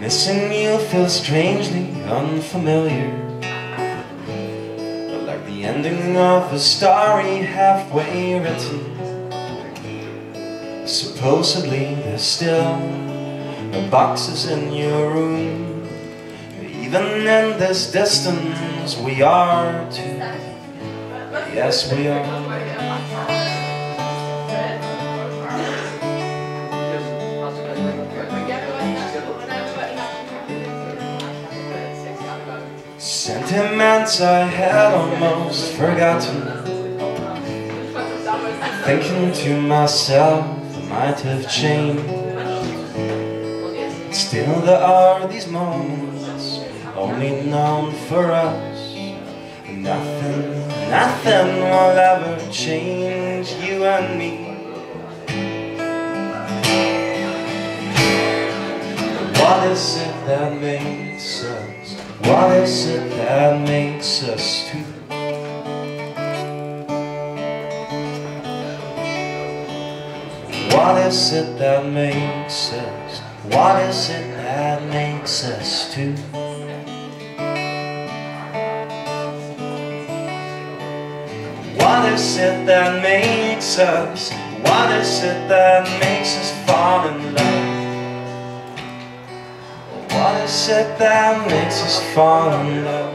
Missing you feels strangely unfamiliar. Like the ending of a story halfway written Supposedly there's still boxes in your room. Even in this distance. We are two. Yes we are. Sentiments I had almost forgotten. Thinking to myself might have changed Still there are these moments Only known for us Nothing, nothing will ever change you and me What is it that makes us? What is it that makes us two? What is it that makes us? What is it that makes us two? What is it that makes us? What is it that makes us fall in love? What is it that makes us fall in love?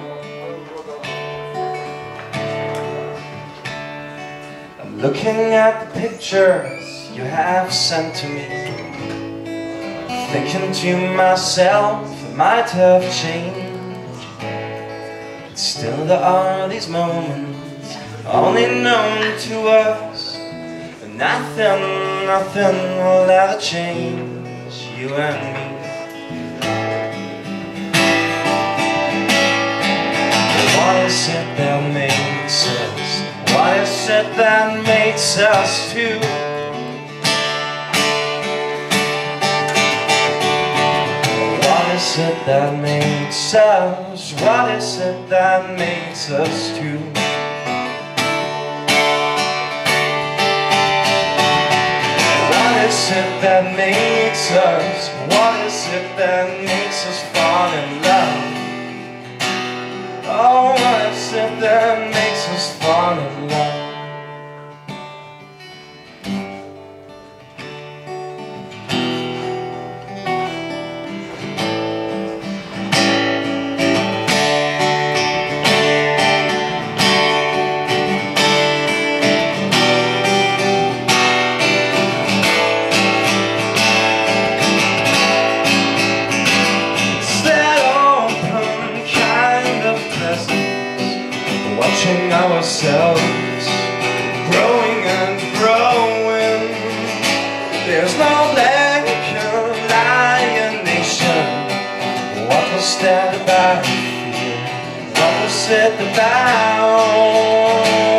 I'm looking at the pictures you have sent to me Thinking to myself it might have changed But still there are these moments only known to us And nothing, nothing will ever change you and me What is it that makes us? What is it that makes us two? Is it that makes us? What is it that makes us two? What is it that makes us? What is it that makes us fall in love? Oh, what is it that ourselves growing and growing There's no blank alienation What was that about? What was it? About